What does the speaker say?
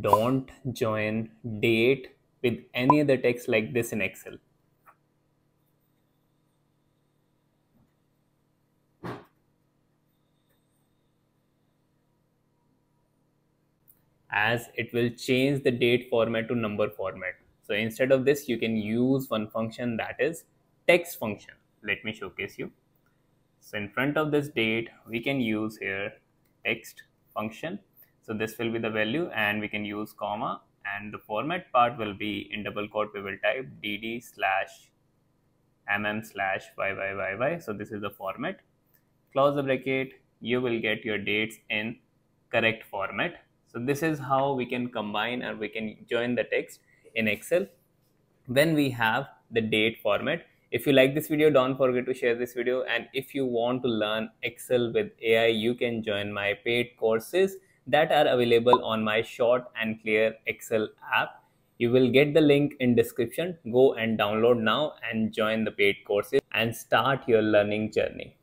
don't join date with any other text like this in Excel. As it will change the date format to number format. So instead of this, you can use one function that is text function. Let me showcase you. So in front of this date, we can use here text function. So this will be the value and we can use comma and the format part will be in double quote we will type dd slash mm slash yyyy. So this is the format. Close the bracket. You will get your dates in correct format. So this is how we can combine or we can join the text in Excel when we have the date format if you like this video, don't forget to share this video. And if you want to learn Excel with AI, you can join my paid courses that are available on my short and clear Excel app. You will get the link in description. Go and download now and join the paid courses and start your learning journey.